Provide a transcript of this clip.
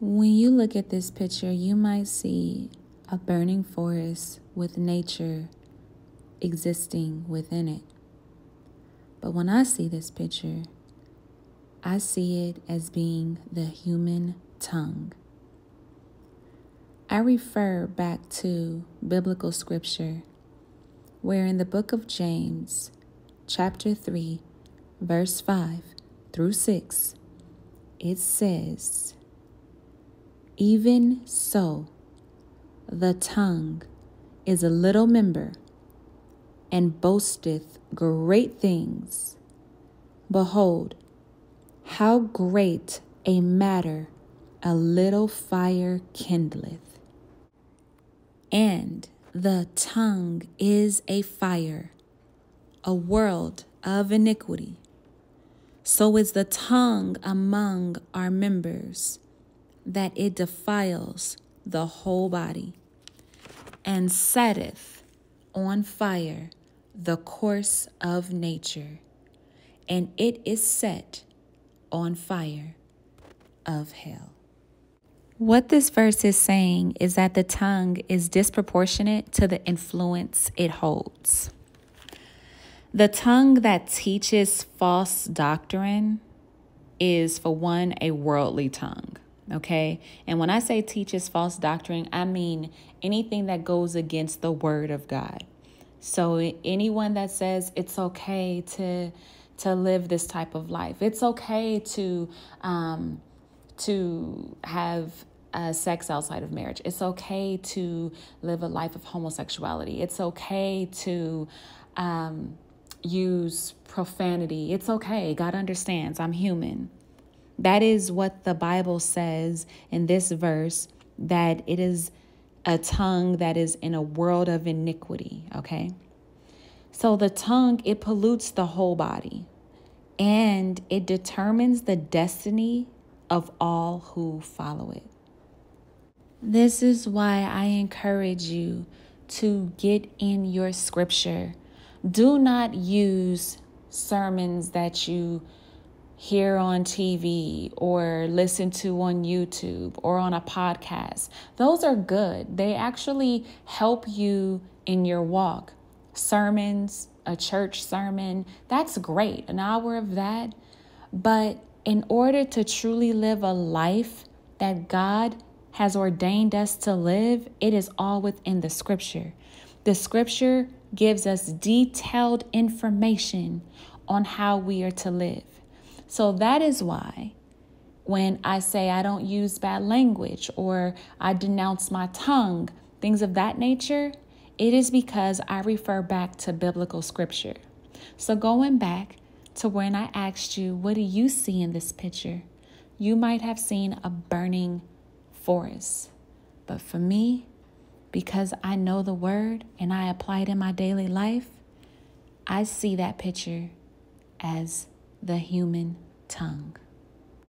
When you look at this picture, you might see a burning forest with nature existing within it. But when I see this picture, I see it as being the human tongue. I refer back to biblical scripture, where in the book of James, chapter 3, verse 5 through 6, it says, Even so, the tongue is a little member and boasteth great things. Behold, how great a matter a little fire kindleth. And the tongue is a fire, a world of iniquity. So is the tongue among our members, that it defiles the whole body, and setteth on fire the course of nature, and it is set on fire of hell. What this verse is saying is that the tongue is disproportionate to the influence it holds. The tongue that teaches false doctrine is, for one, a worldly tongue. Okay. And when I say teaches false doctrine, I mean anything that goes against the word of God. So anyone that says it's okay to to live this type of life. It's okay to um, to have uh, sex outside of marriage. It's okay to live a life of homosexuality. It's okay to um, use profanity. It's okay. God understands. I'm human. That is what the Bible says in this verse that it is a tongue that is in a world of iniquity, okay? So the tongue, it pollutes the whole body and it determines the destiny of all who follow it. This is why I encourage you to get in your scripture. Do not use sermons that you hear on TV or listen to on YouTube or on a podcast. Those are good. They actually help you in your walk sermons, a church sermon, that's great, an hour of that. But in order to truly live a life that God has ordained us to live, it is all within the scripture. The scripture gives us detailed information on how we are to live. So that is why when I say I don't use bad language or I denounce my tongue, things of that nature, it is because I refer back to biblical scripture. So, going back to when I asked you, what do you see in this picture? You might have seen a burning forest. But for me, because I know the word and I apply it in my daily life, I see that picture as the human tongue.